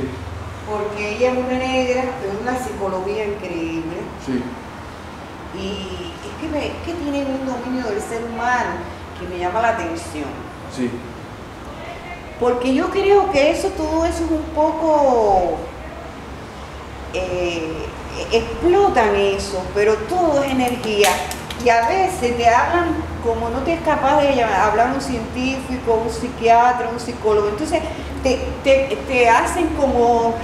Sí. Porque ella es una negra, de una psicología increíble. Sí. Y es que, me- es que tiene un dominio del ser humano que me llama la atención. Sí. Porque yo creo que eso, todo eso es un poco. eh, explotan eso, pero todo es energía. Y a veces te hablan como no te es capaz de hablar un científico, un psiquiatra, un psicólogo. Entonces te, te, te hacen como